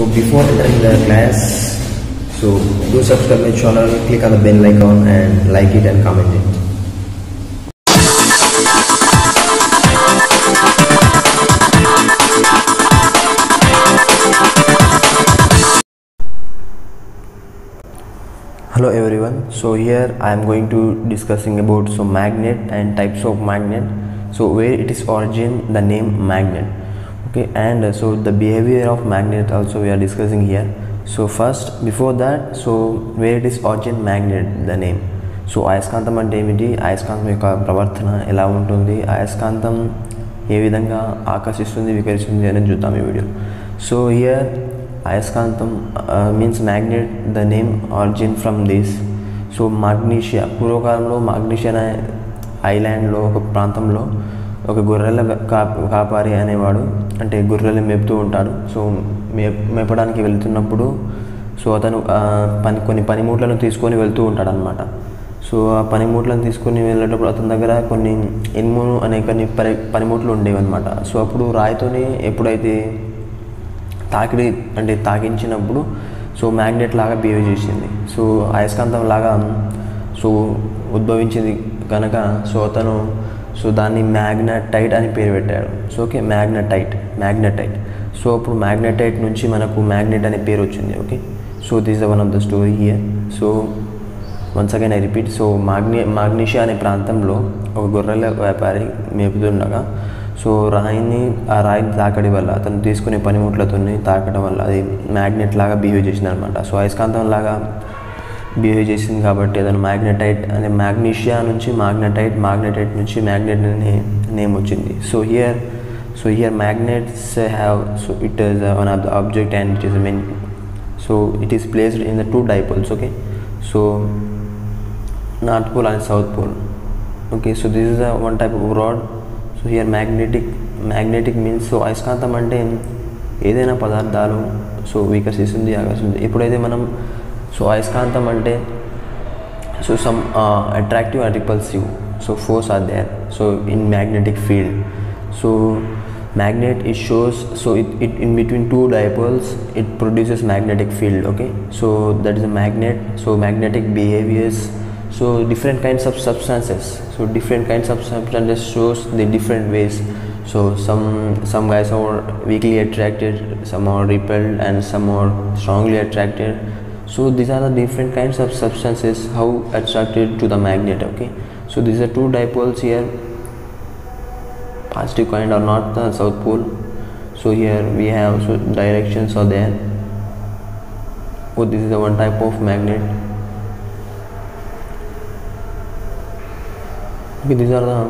So before entering the class, so do subscribe my channel, click on the bell icon and like it and comment it. hello everyone. So here i am going to discussing about so magnet and types of magnet. So where it is origin the name magnet okay and uh, so the behavior of magnet also we are discussing here. So first before that so where it is origin magnet the name. So అయస్కాంతం అంటే ఏమిటి అయస్కాంతం యొక్క ప్రవర్తన ఎలా ఉంటుంది? అయస్కాంతం ఏ విధంగా ఆకర్షిస్తుంది వికరిస్తుంది అనేది చూద్దాం ఈ వీడియో. సో హియర్ అయస్కాంతం means magnet the name origin from this so Magnesia పూర్వకాలంలో మాగ్నీషియా అనే ఐలాండ్లో ఒక ప్రాంతంలో ఒక గొర్రెల కా కాపారి అనేవాడు అంటే గొర్రెలు మేపుతూ ఉంటాడు. సో మే మేపడానికి వెళ్తున్నప్పుడు సో అతను పని కొన్ని పనిముట్లను తీసుకొని వెళ్తూ ఉంటాడు అనమాట సో ఆ పనిముట్లను తీసుకొని వెళ్ళేటప్పుడు అతని దగ్గర కొన్ని ఇనుము అనే కొన్ని పని పనిముట్లు ఉండేవి అనమాట సో అప్పుడు రాయితోనే ఎప్పుడైతే తాకిడి అంటే తాకించినప్పుడు సో మ్యాగ్నెట్ లాగా బిహేవ్ చేసింది. సో అయస్కాంతం లాగా సో ఉద్భవించింది కనుక సో అతను సో దాన్ని మ్యాగ్నటైట్ అని పేరు పెట్టాడు. So okay magnetite magnetite. So అప్పుడు మ్యాగ్నటైట్ నుంచి మనకు మ్యాగ్నెట్ అనే పేరు వచ్చింది okay? So this one of the story here. So once again I repeat so మాగ్నే Magnesia అనే ప్రాంతంలో ఒక గొర్రెల వ్యాపారి మేపుతుండగా సో రాయిని ఆ రాయిని తాకడి వల్ల అతను తీసుకునే పనిముట్లతో తాకడం వల్ల అది మ్యాగ్నెట్ లాగా బిహేవ్ చేసింది అనమాట సో అయస్కాంతం లాగా బిహేవ్ చేసింది కాబట్టి ఏదైనా మ్యాగ్నెటైట్ అనే మ్యాగ్నీషియా నుంచి మాగ్నటైట్ మ్యాగ్నెటైట్ నుంచి మ్యాగ్నెట్ అనే నేమ్ వచ్చింది. So here so here magnets have so it is one of the object and it is main so it is placed in the two dipoles okay so north pole and south pole okay so this is the one type of rod so here magnetic magnetic means so అయస్కాంతం అంటే ఏదైనా పదార్థాలు so వికసిస్తుంది ఆకర్షిస్తుంది ఎప్పుడైతే మనం So Aiskantam ante so some uh, attractive and repulsive so force are there so in magnetic field. So magnet it shows so it, it in between two dipoles it produces magnetic field okay? So that is a magnet so magnetic behaviors so different kinds of substances so different kinds of substances shows the different ways. So some some guys are weakly attracted some are repelled and some are strongly attracted so these are the different kinds of substances how attracted to the magnet okay? So these are two dipoles here positive kind or not the south pole. So here we have so directions are there. Oh this is the one type of magnet. Okay these are the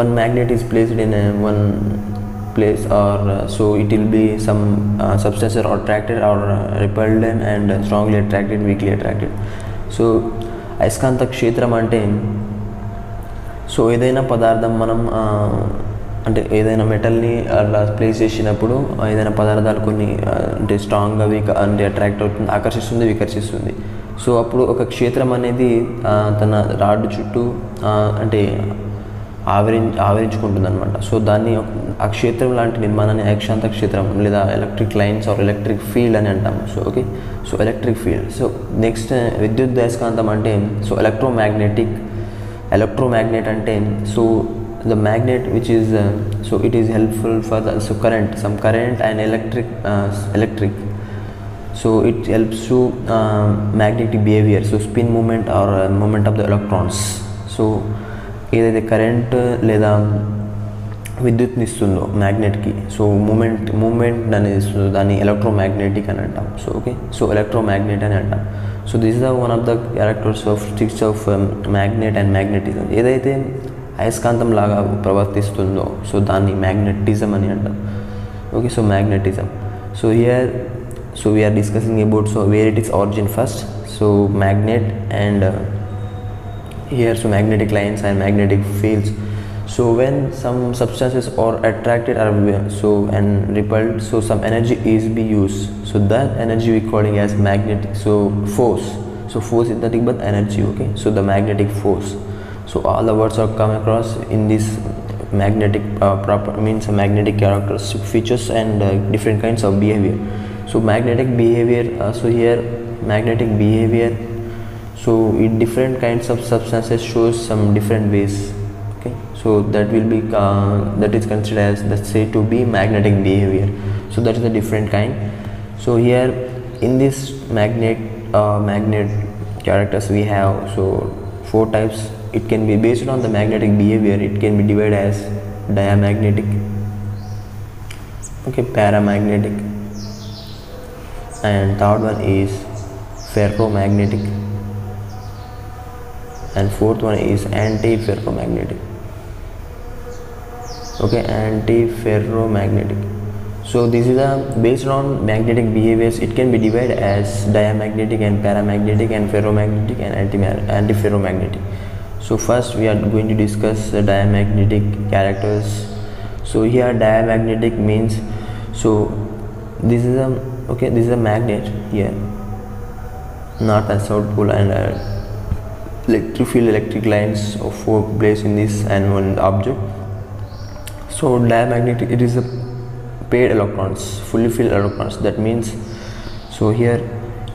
one magnet is placed in a one place or uh, so it will be some uh, substance are attracted or uh, repelled and, uh, strongly attracted weakly attracted. So అయస్కాంత క్షేత్రం అంటే so ఏదైనా పదార్థం మనం అంటే ఏదైనా మెటల్ని అలా place చేసినప్పుడు ఏదైనా పదార్థాలు కొన్ని అంటే స్ట్రాంగ్గా వీక్ అంటే అట్రాక్ట్ అవుతుంది ఆకర్షిస్తుంది వికర్షిస్తుంది. సో అప్పుడు ఒక క్షేత్రం అనేది తన రాడ్ చుట్టూ అంటే ఆవరి ఆవరించుకుంటుంది అనమాట సో దాన్ని ఆ క్షేత్రం లాంటి నిర్మాణాన్ని అక్షాంత క్షేత్రం లేదా electric lines or electric field అని అంటాము. So okay? So electric field so next విద్యుత్ దయస్కాంతం అంటే సో ఎలక్ట్రోమాగ్నెటిక్ ఎలక్ట్రోమాగ్నెట్ అంటే so the magnet which is so it is helpful for the so current some current and electric electric so it helps to magnetic behaviour so spin moment or moment of the electrons so ఏదైతే current లేదా విద్యుత్ని ఇస్తుందో మ్యాగ్నెట్కి so movement moment అనేది ఇస్తుందో దాన్ని electromagnetic అని అంటాం. So okay so electromagnet అని అంటాం. So this is the one of the characters of sticks of magnet and magnetism ఏదైతే అయస్కాంతం లాగా ప్రవర్తిస్తుందో సో దాన్ని మ్యాగ్నెటిజం అని అంటాం. Okay so magnetism so here so we are discussing about so where it is origin first so magnet and here so magnetic lines and magnetic fields. So when some substances are attracted or so and repelled so some energy is be used. So that energy we calling as magnetic so force. So force is nothing but energy okay? So the magnetic force. So all the words are come across in this magnetic uh, proper means magnetic characteristic features and uh, different kinds of behavior. So magnetic behavior uh, so here magnetic behavior so in different kinds of substances shows some different ways okay? So that will be uh, that is considered as let's say to be magnetic behavior. So that is a different kind. So here in this magnet uh, magnet characters we have so four types. It can be based on the magnetic behavior. It can be divided as diamagnetic okay paramagnetic. And third one is ferromagnetic and fourth one is anti-ferromagnetic. Okay anti-ferromagnetic. So this is a based on magnetic behaviors it can be divided as diamagnetic and paramagnetic and ferromagnetic and anti- anti-ferromagnetic. So first we are going to discuss the diamagnetic characters. So here diamagnetic means so this is a okay this is a magnet here. North and south pole and uh, electric field electric lines of four placed in this and one object so diamagnetic it is a paired electrons fully filled electrons that means so here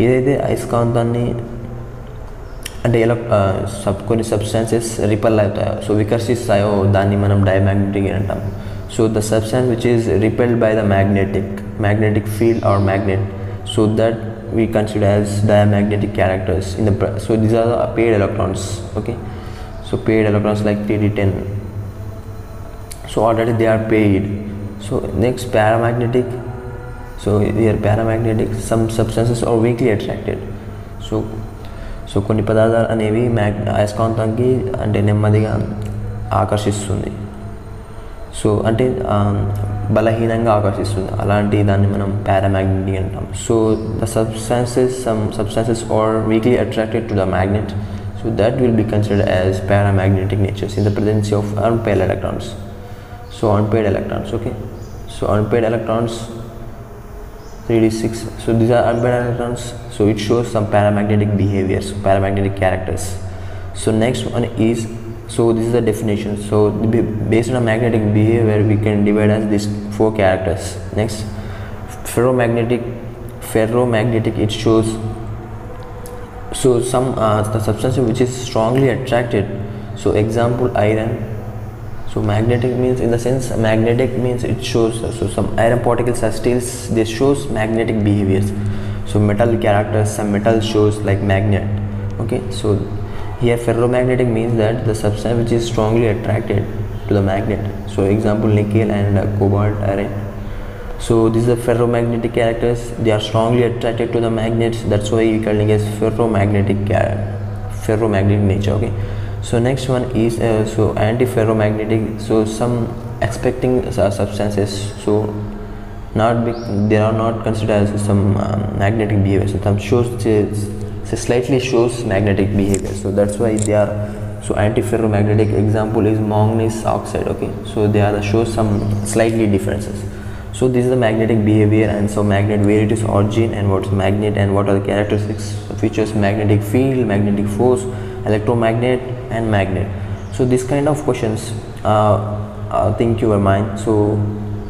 ఏదైతే అయస్కాంతాన్ని అంటే ఎలా sub కొన్ని substances ripple అవుతాయో so వికర్షిస్తాయో దాన్ని మనం diamagnetic అని అంటాం so the substance which is రిపెల్డ్ by the magnetic magnetic field are magnet so that we consider as diamagnetic characters in the pr- so these are the paired electrons okay so paired electrons like 3d10 so already they are paired so next paramagnetic so here paramagnetic some substances are weakly attracted so so కొన్ని పదార్థాలు అనేవి మ్యాగ్ అయస్కాంతానికి అంటే నెమ్మదిగా ఆకర్షిస్తుంది so అంటే ఆ, బలహీనంగా ఆకర్షిస్తుంది అలాంటి దాన్ని మనం పారామాగ్నెటిక్ అంటాం so the substances some substances are weakly attracted to the magnet so that will be considered as paramagnetic natures in the presence of unpaired electrons so unpaired electrons okay so unpaired electrons 3d6 so these are unpaired electrons so it shows some paramagnetic behaviors paramagnetic characters so next one is so this is the definition. So based on magnetic behavior we can divide as these four characters. Next. Ferromagnetic ferromagnetic it shows so some uh, the substance which is strongly attracted. So example iron. So magnetic means in the sense magnetic means it shows so some iron particles are still they shows magnetic behaviors. So metal characters some metal shows like magnet. Okay so here ferromagnetic means that the substance which is strongly attracted to the magnet. So example nickel and uh, cobalt iron. So these are ferromagnetic characters. They are strongly attracted to the magnets. That's why we calling as ferromagnetic ferromagnetic nature okay? So next one is uh, so anti-ferromagnetic. So some expecting uh, substances. So not be, they are not considered as some um, magnetic behavior so some shows so slightly shows magnetic behavior. So that's why they are so anti-ferromagnetic example is manganese oxide okay? So they are the shows some slightly differences. So this is the magnetic behavior and so magnet where it is origin and what's magnet and what are the characteristics features magnetic field magnetic force electromagnet and magnet. So this kind of questions uh, uh, think your mind. So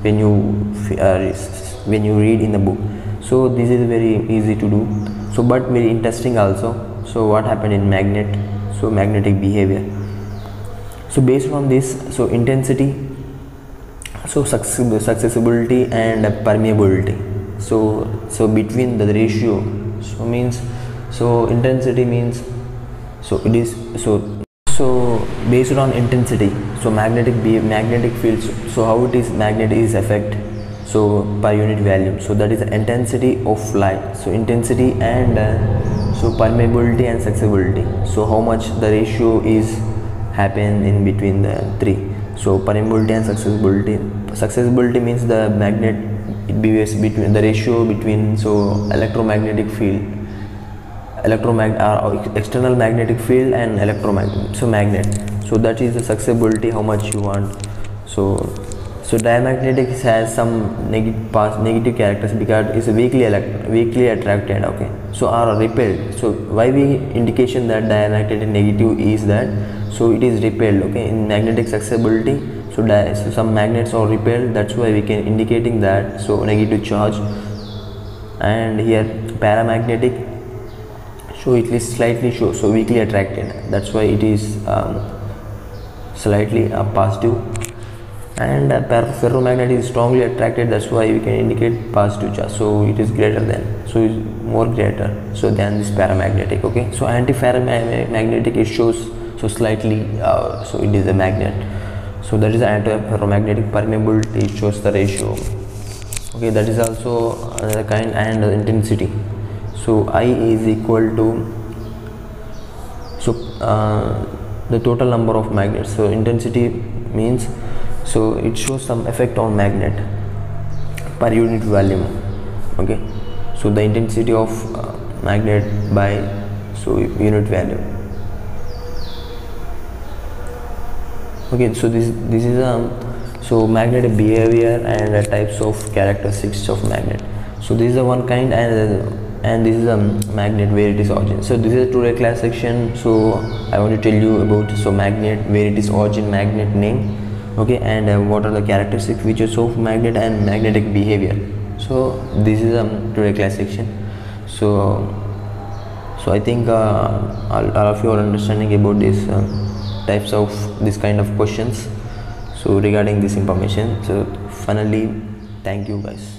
when you uh, when you read in the book. So this is very easy to do so but very interesting also. So what happened in magnet? So magnetic behavior. So based on this so intensity so success- accessibility and permeability. So so between the ratio so means so intensity means so it is so so based on intensity so magnetic magnetic fields so how it is magnet is effect so per unit value. So that is the intensity of light. So intensity and uh, so permeability and accessibility so how much the ratio is happen in between the three. So permeability and accessibility accessibility means the magnet it behaves between the ratio between so electromagnetic field. Electromagnet uh, external magnetic field and electromagnet so magnet. So that is the accessibility how much you want. So so diamagnetic has some negative past negative characters because it's weakly elect- weakly attracted okay. So are repelled. So why we indication that diamagnetic negative is that? So it is repelled okay in magnetic accessibility so, so some magnets are repelled. That's why we can indicating that so negative charge. And here paramagnetic. So it is slightly show so weakly attracted. That's why it is um, slightly uh, positive and uh, ferromagnet is strongly attracted that's why we can indicate positive charge. So it is greater than so is more greater so than this paramagnetic okay? So anti-ferromagnetic it shows so slightly uh, so it is a magnet. So that is anti-ferromagnetic permeability it shows the ratio. Okay that is also another kind and intensity. So i is equal to so uh, the total number of magnets. So intensity means so it shows some effect on magnet per unit volume okay? So the intensity of uh, magnet by so unit value. Okay so this this is um so magnetic behavior and uh, types of characteristics of magnet. So this is the one kind and uh, and this is a magnet where it is origin. So this is a today class section. So i want to tell you about so magnet where it is origin magnet name okay and uh, what are the characteristic features of magnet and magnetic behavior? So this is um today class section. So so i think uh, all, of you are understanding about this uh, types of this kind of questions. So regarding this information so finally thank you guys